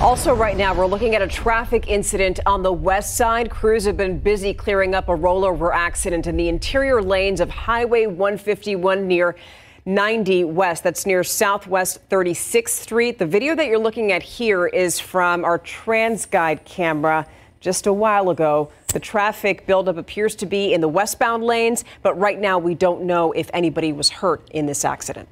Also, right now, we're looking at a traffic incident on the west side. Crews have been busy clearing up a rollover accident in the interior lanes of Highway 151 near 90 West. That's near Southwest 36th Street. The video that you're looking at here is from our TransGuide camera just a while ago. The traffic buildup appears to be in the westbound lanes, but right now we don't know if anybody was hurt in this accident.